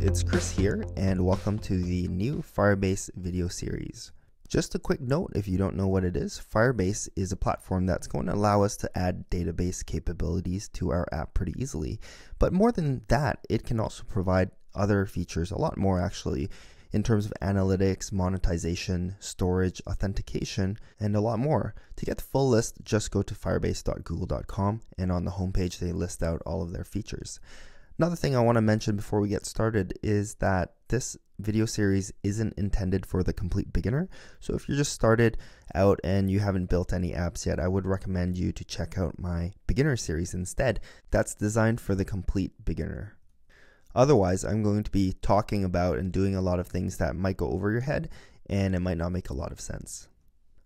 it's Chris here, and welcome to the new Firebase video series. Just a quick note if you don't know what it is, Firebase is a platform that's going to allow us to add database capabilities to our app pretty easily. But more than that, it can also provide other features, a lot more actually, in terms of analytics, monetization, storage, authentication, and a lot more. To get the full list, just go to firebase.google.com and on the homepage they list out all of their features. Another thing I want to mention before we get started is that this video series isn't intended for the complete beginner. So if you're just started out and you haven't built any apps yet, I would recommend you to check out my beginner series instead. That's designed for the complete beginner. Otherwise, I'm going to be talking about and doing a lot of things that might go over your head and it might not make a lot of sense.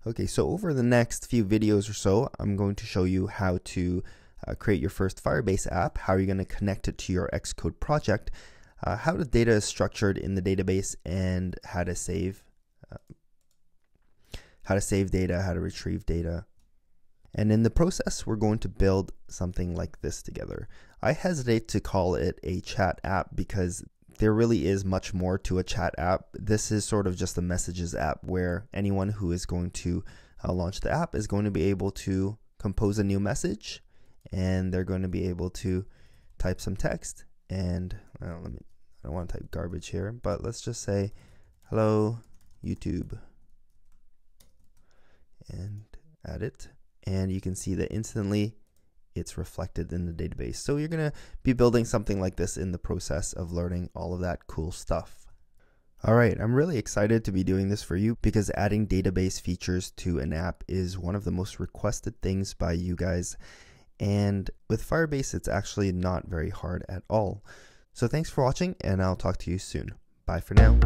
Okay, so over the next few videos or so, I'm going to show you how to uh, create your first Firebase app, how are you're going to connect it to your Xcode project, uh, how the data is structured in the database, and how to save uh, how to save data, how to retrieve data. And in the process, we're going to build something like this together. I hesitate to call it a chat app because there really is much more to a chat app. This is sort of just a messages app where anyone who is going to uh, launch the app is going to be able to compose a new message and they're going to be able to type some text. And well, let me I don't want to type garbage here but let's just say hello YouTube. And add it. And you can see that instantly it's reflected in the database. So you're going to be building something like this in the process of learning all of that cool stuff. Alright, I'm really excited to be doing this for you because adding database features to an app is one of the most requested things by you guys and with Firebase, it's actually not very hard at all. So thanks for watching, and I'll talk to you soon. Bye for now.